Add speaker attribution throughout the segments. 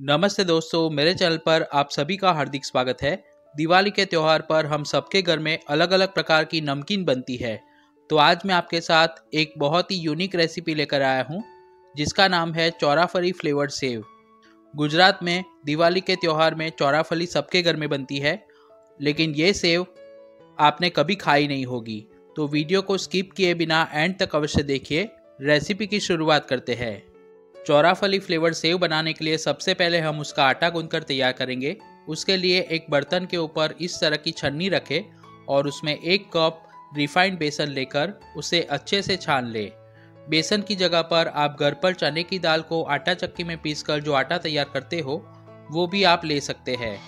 Speaker 1: नमस्ते दोस्तों, मेरे चैनल पर आप सभी का हार्दिक स्वागत है। दिवाली के त्यौहार पर हम सबके घर में अलग अलग प्रकार की नमकीन बनती है। तो आज मैं आपके साथ एक बहुत ही यूनिक रेसिपी लेकर आया हूँ, जिसका नाम है चौराफली फ्लेवर्ड सेव। गुजरात में दिवाली के त्यौहार में चौराफली सबके घर में बनती है, लेकिन ये सेव आपने कभी खाई नहीं होगी। तो वीडियो को स्किप किए बिना एंड तक अवश्य देखिए। रेसिपी की शुरुआत करते हैं। चौराफली फ्लेवर सेव बनाने के लिए सबसे पहले हम उसका आटा गूंदकर तैयार करेंगे। उसके लिए एक बर्तन के ऊपर इस तरह की छन्नी रखें और उसमें एक कप रिफाइंड बेसन लेकर उसे अच्छे से छान लें। बेसन की जगह पर आप घर पर चने की दाल को आटा चक्की में पीसकर जो आटा तैयार करते हो, वो भी आप ले सकते हैं।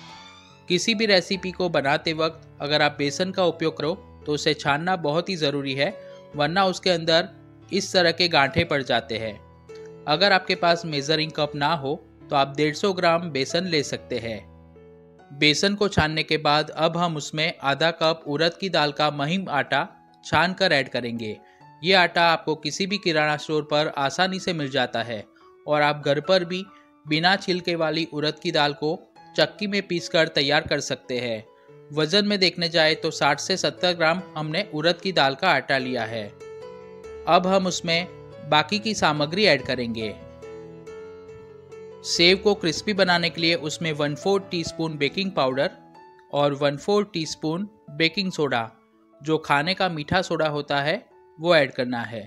Speaker 1: किसी भी रेसिपी को बनाते वक्त अगर आप बेसन का उपयोग करो तो उसे छानना बहुत ही ज़रूरी है, वरना उसके अंदर इस तरह के गांठे पड़ जाते हैं। अगर आपके पास मेजरिंग कप ना हो तो आप 150 ग्राम बेसन ले सकते हैं। बेसन को छानने के बाद अब हम उसमें आधा कप उड़द की दाल का महीम आटा छान कर ऐड करेंगे। ये आटा आपको किसी भी किराना स्टोर पर आसानी से मिल जाता है और आप घर पर भी बिना छिलके वाली उड़द की दाल को चक्की में पीसकर तैयार कर सकते हैं। वज़न में देखने जाए तो 60 से 70 ग्राम हमने उड़द की दाल का आटा लिया है। अब हम उसमें बाकी की सामग्री ऐड करेंगे। सेव को क्रिस्पी बनाने के लिए उसमें one four T baking powder और one four T baking soda, जो खाने का मीठा सोडा होता है, वो ऐड करना है।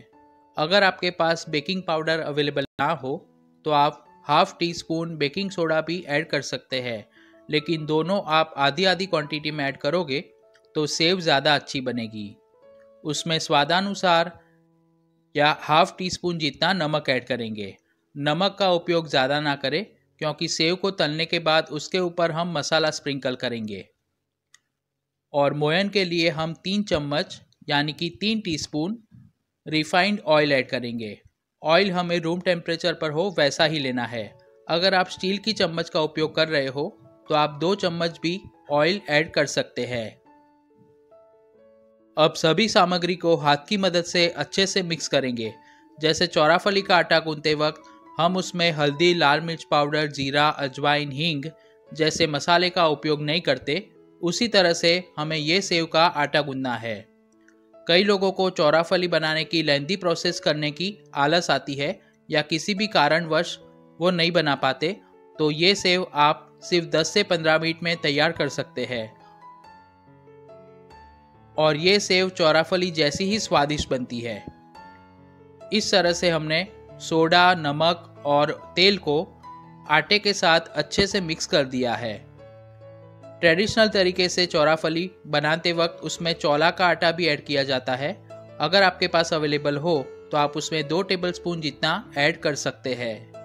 Speaker 1: अगर आपके पास बेकिंग पाउडर अवेलेबल ना हो तो आप half teaspoon baking soda भी ऐड कर सकते हैं। लेकिन दोनों आप आधी आधी क्वांटिटी में ऐड करोगे तो सेव ज़्यादा अच्छी बनेगी। उसमें स्वादानुसार या हाफ़ टी स्पून जितना नमक ऐड करेंगे। नमक का उपयोग ज़्यादा ना करें, क्योंकि सेव को तलने के बाद उसके ऊपर हम मसाला स्प्रिंकल करेंगे। और मोयन के लिए हम तीन चम्मच, यानी कि तीन टीस्पून रिफाइंड ऑयल ऐड करेंगे। ऑयल हमें रूम टेम्परेचर पर हो, वैसा ही लेना है। अगर आप स्टील की चम्मच का उपयोग कर रहे हो तो आप दो चम्मच भी ऑयल ऐड कर सकते हैं। अब सभी सामग्री को हाथ की मदद से अच्छे से मिक्स करेंगे। जैसे चौराफली का आटा गूंदते वक्त, हम उसमें हल्दी, लाल मिर्च पाउडर, जीरा, अजवाइन, हींग जैसे मसाले का उपयोग नहीं करते। उसी तरह से हमें ये सेव का आटा गूंदना है। कई लोगों को चौराफली बनाने की लेंदी प्रोसेस करने की आलस आती है या किसी भी कारणवश वो नहीं बना पाते तो ये सेव आप सिर्फ़ 10 से 15 मिनट में तैयार कर सकते हैं। और ये सेव चौराफली जैसी ही स्वादिष्ट बनती है। इस तरह से हमने सोडा, नमक और तेल को आटे के साथ अच्छे से मिक्स कर दिया है। ट्रेडिशनल तरीके से चौराफली बनाते वक्त उसमें चौला का आटा भी ऐड किया जाता है। अगर आपके पास अवेलेबल हो तो आप उसमें दो टेबल स्पून जितना ऐड कर सकते हैं।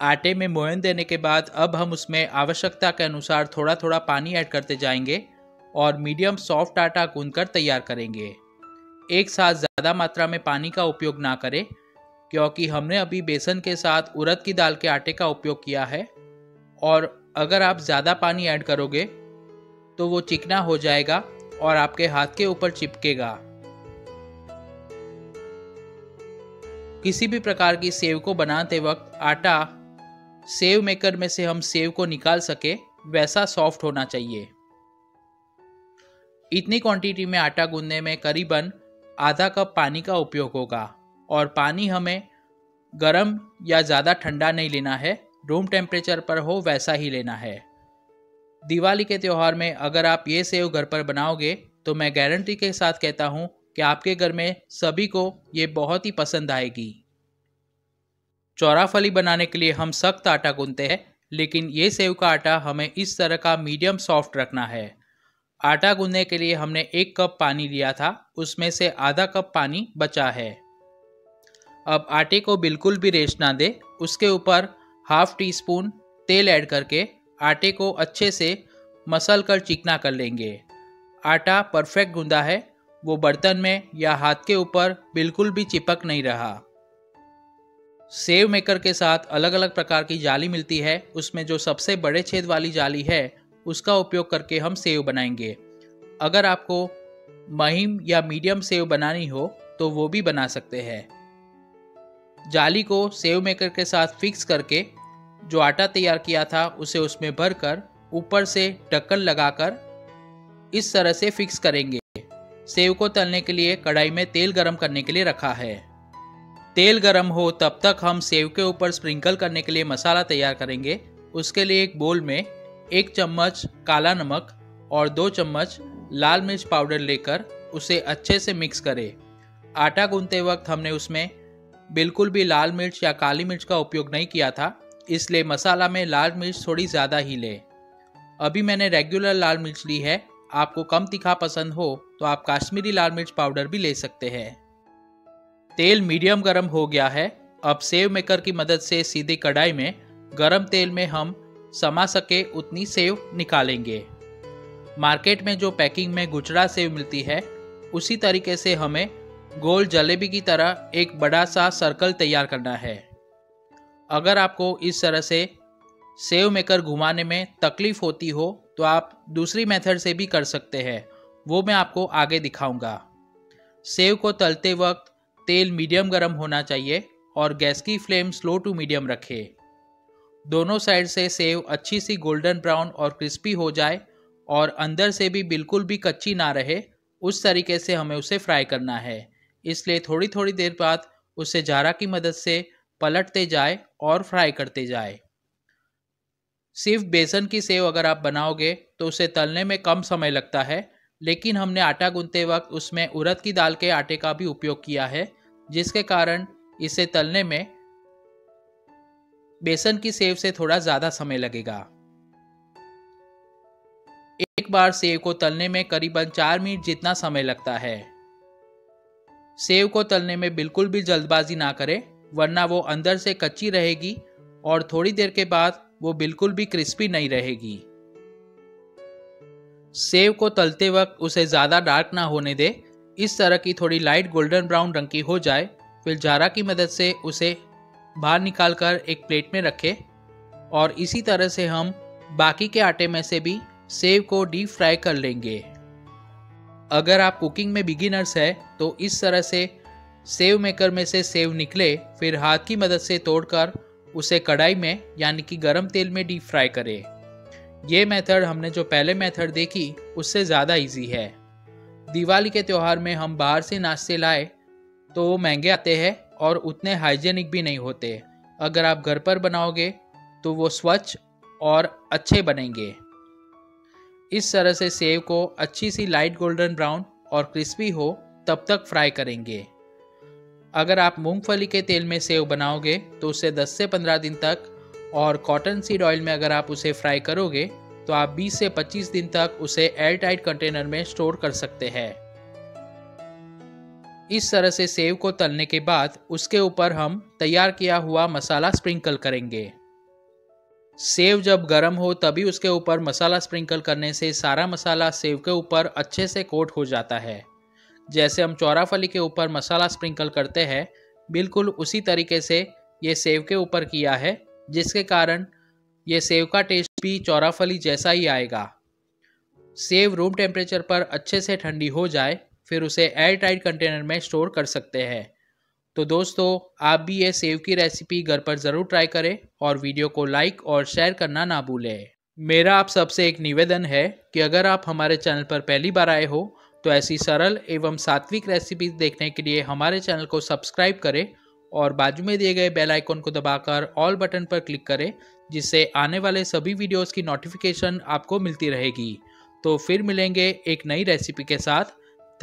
Speaker 1: आटे में मोयन देने के बाद अब हम उसमें आवश्यकता के अनुसार थोड़ा थोड़ा पानी ऐड करते जाएँगे। और मीडियम सॉफ्ट आटा गूंदकर तैयार करेंगे। एक साथ ज़्यादा मात्रा में पानी का उपयोग ना करें, क्योंकि हमने अभी बेसन के साथ उड़द की दाल के आटे का उपयोग किया है। और अगर आप ज़्यादा पानी ऐड करोगे तो वो चिकना हो जाएगा और आपके हाथ के ऊपर चिपकेगा। किसी भी प्रकार की सेव को बनाते वक्त आटा सेव मेकर में से हम सेव को निकाल सके, वैसा सॉफ्ट होना चाहिए। इतनी क्वांटिटी में आटा गूंदने में करीबन आधा कप पानी का उपयोग होगा और पानी हमें गर्म या ज़्यादा ठंडा नहीं लेना है रूम टेम्परेचर पर हो वैसा ही लेना है। दिवाली के त्यौहार में अगर आप ये सेव घर पर बनाओगे तो मैं गारंटी के साथ कहता हूँ कि आपके घर में सभी को ये बहुत ही पसंद आएगी। चौराफली बनाने के लिए हम सख्त आटा गूंदते हैं, लेकिन ये सेव का आटा हमें इस तरह का मीडियम सॉफ्ट रखना है। आटा गूंदने के लिए हमने एक कप पानी लिया था, उसमें से आधा कप पानी बचा है। अब आटे को बिल्कुल भी रेस्ट ना दे, उसके ऊपर हाफ़ टी स्पून तेल ऐड करके आटे को अच्छे से मसल कर चिकना कर लेंगे। आटा परफेक्ट गूंदा है, वो बर्तन में या हाथ के ऊपर बिल्कुल भी चिपक नहीं रहा। सेव मेकर के साथ अलग अलग प्रकार की जाली मिलती है, उसमें जो सबसे बड़े छेद वाली जाली है उसका उपयोग करके हम सेव बनाएँगे। अगर आपको महीम या मीडियम सेव बनानी हो तो वो भी बना सकते हैं। जाली को सेव मेकर के साथ फिक्स करके, जो आटा तैयार किया था, उसे उसमें भरकर ऊपर से ढक्कन लगाकर इस तरह से फिक्स करेंगे। सेव को तलने के लिए कढ़ाई में तेल गरम करने के लिए रखा है। तेल गरम हो तब तक हम सेव के ऊपर स्प्रिंकल करने के लिए मसाला तैयार करेंगे। उसके लिए एक बोल में एक चम्मच काला नमक और दो चम्मच लाल मिर्च पाउडर लेकर उसे अच्छे से मिक्स करें। आटा गूंदते वक्त हमने उसमें बिल्कुल भी लाल मिर्च या काली मिर्च का उपयोग नहीं किया था, इसलिए मसाला में लाल मिर्च थोड़ी ज़्यादा ही ले। अभी मैंने रेगुलर लाल मिर्च ली है। आपको कम तीखा पसंद हो तो आप काश्मीरी लाल मिर्च पाउडर भी ले सकते हैं। तेल मीडियम गर्म हो गया है। अब सेव मेकर की मदद से सीधे कढ़ाई में गर्म तेल में हम समा सके उतनी सेव निकालेंगे। मार्केट में जो पैकिंग में गुजरा सेव मिलती है, उसी तरीके से हमें गोल जलेबी की तरह एक बड़ा सा सर्कल तैयार करना है। अगर आपको इस तरह से सेव मेकर घुमाने में तकलीफ़ होती हो तो आप दूसरी मेथड से भी कर सकते हैं। वो मैं आपको आगे दिखाऊँगा। सेव को तलते वक्त तेल मीडियम गर्म होना चाहिए और गैस की फ्लेम स्लो टू मीडियम रखें। दोनों साइड से सेव अच्छी सी गोल्डन ब्राउन और क्रिस्पी हो जाए और अंदर से भी बिल्कुल भी कच्ची ना रहे, उस तरीके से हमें उसे फ्राई करना है। इसलिए थोड़ी थोड़ी देर बाद उसे जारा की मदद से पलटते जाए और फ्राई करते जाए। सिर्फ़ बेसन की सेव अगर आप बनाओगे तो उसे तलने में कम समय लगता है, लेकिन हमने आटा गूंदते वक्त उसमें उड़द की दाल के आटे का भी उपयोग किया है, जिसके कारण इसे तलने में बेसन की सेव से थोड़ा ज़्यादा समय लगेगा। एक बार सेव को तलने में करीबन चार मिनट जितना समय लगता है। सेव को तलने में बिल्कुल भी जल्दबाजी ना करें, वरना वो अंदर से कच्ची रहेगी और थोड़ी देर के बाद वो बिल्कुल भी क्रिस्पी नहीं रहेगी। सेव को तलते वक्त उसे ज़्यादा डार्क ना होने दे। इस तरह की थोड़ी लाइट गोल्डन ब्राउन रंग की हो जाए, फिर जारा की मदद से उसे बाहर निकाल कर एक प्लेट में रखें और इसी तरह से हम बाकी के आटे में से भी सेव को डीप फ्राई कर लेंगे। अगर आप कुकिंग में बिगिनर्स है तो इस तरह से सेव मेकर में से सेव निकले, फिर हाथ की मदद से तोड़कर उसे कढ़ाई में, यानी कि गरम तेल में डीप फ्राई करें। ये मेथड हमने जो पहले मेथड देखी, उससे ज़्यादा इजी है। दिवाली के त्यौहार में हम बाहर से नाश्ते लाए तो वो महँगे आते हैं और उतने हाइजेनिक भी नहीं होते। अगर आप घर पर बनाओगे तो वो स्वच्छ और अच्छे बनेंगे। इस तरह से सेव को अच्छी सी लाइट गोल्डन ब्राउन और क्रिस्पी हो, तब तक फ्राई करेंगे। अगर आप मूंगफली के तेल में सेव बनाओगे तो उसे 10 से 15 दिन तक और कॉटन सीड ऑयल में अगर आप उसे फ्राई करोगे तो आप 20 से 25 दिन तक उसे एयर टाइट कंटेनर में स्टोर कर सकते हैं। इस तरह से सेव को तलने के बाद उसके ऊपर हम तैयार किया हुआ मसाला स्प्रिंकल करेंगे। सेव जब गर्म हो तभी उसके ऊपर मसाला स्प्रिंकल करने से सारा मसाला सेव के ऊपर अच्छे से कोट हो जाता है। जैसे हम चौराफली के ऊपर मसाला स्प्रिंकल करते हैं, बिल्कुल उसी तरीके से ये सेव के ऊपर किया है, जिसके कारण ये सेव का टेस्ट भी चौराफली जैसा ही आएगा। सेव रूम टेम्परेचर पर अच्छे से ठंडी हो जाए फिर उसे एयर टाइट कंटेनर में स्टोर कर सकते हैं। तो दोस्तों, आप भी ये सेव की रेसिपी घर पर ज़रूर ट्राई करें और वीडियो को लाइक और शेयर करना ना भूलें। मेरा आप सबसे एक निवेदन है कि अगर आप हमारे चैनल पर पहली बार आए हो तो ऐसी सरल एवं सात्विक रेसिपीज़ देखने के लिए हमारे चैनल को सब्सक्राइब करें और बाजू में दिए गए बेल आइकन को दबाकर ऑल बटन पर क्लिक करें, जिससे आने वाले सभी वीडियोस की नोटिफिकेशन आपको मिलती रहेगी। तो फिर मिलेंगे एक नई रेसिपी के साथ।